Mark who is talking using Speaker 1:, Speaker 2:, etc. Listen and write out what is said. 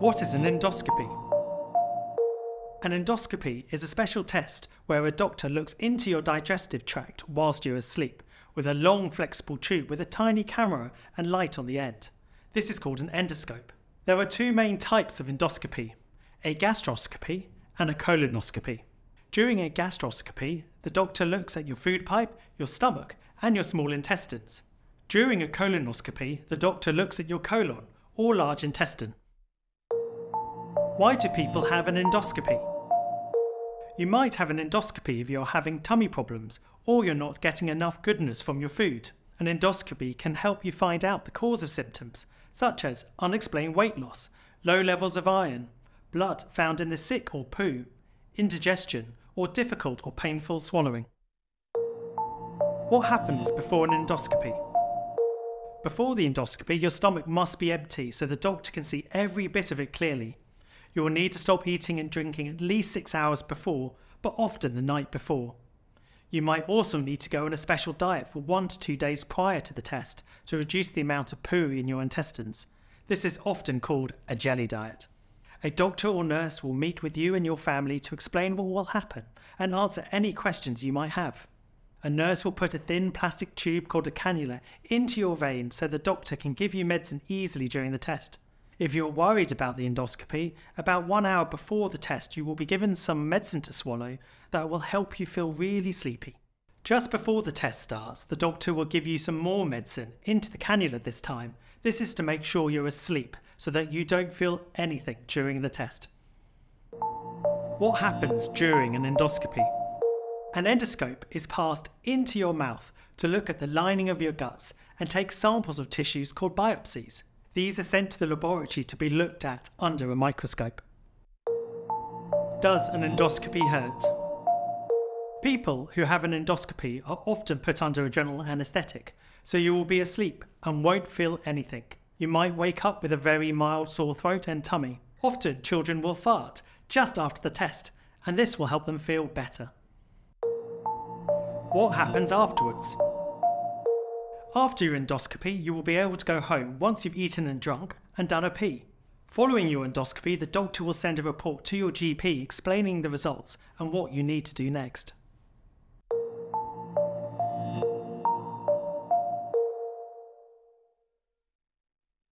Speaker 1: What is an endoscopy? An endoscopy is a special test where a doctor looks into your digestive tract whilst you're asleep with a long flexible tube with a tiny camera and light on the end. This is called an endoscope. There are two main types of endoscopy a gastroscopy and a colonoscopy. During a gastroscopy, the doctor looks at your food pipe, your stomach, and your small intestines. During a colonoscopy, the doctor looks at your colon, or large intestine. Why do people have an endoscopy? You might have an endoscopy if you're having tummy problems or you're not getting enough goodness from your food. An endoscopy can help you find out the cause of symptoms, such as unexplained weight loss, low levels of iron, blood found in the sick or poo, indigestion, or difficult or painful swallowing. What happens before an endoscopy? Before the endoscopy, your stomach must be empty so the doctor can see every bit of it clearly. You will need to stop eating and drinking at least six hours before, but often the night before. You might also need to go on a special diet for one to two days prior to the test to reduce the amount of poo in your intestines. This is often called a jelly diet. A doctor or nurse will meet with you and your family to explain what will happen and answer any questions you might have. A nurse will put a thin plastic tube called a cannula into your vein so the doctor can give you medicine easily during the test. If you're worried about the endoscopy, about one hour before the test you will be given some medicine to swallow that will help you feel really sleepy. Just before the test starts, the doctor will give you some more medicine into the cannula this time. This is to make sure you're asleep so that you don't feel anything during the test. What happens during an endoscopy? An endoscope is passed into your mouth to look at the lining of your guts and take samples of tissues called biopsies. These are sent to the laboratory to be looked at under a microscope. Does an endoscopy hurt? People who have an endoscopy are often put under a general anaesthetic, so you will be asleep and won't feel anything. You might wake up with a very mild sore throat and tummy. Often children will fart just after the test, and this will help them feel better. What happens afterwards? After your endoscopy, you will be able to go home once you've eaten and drunk and done a pee. Following your endoscopy, the doctor will send a report to your GP explaining the results and what you need to do next.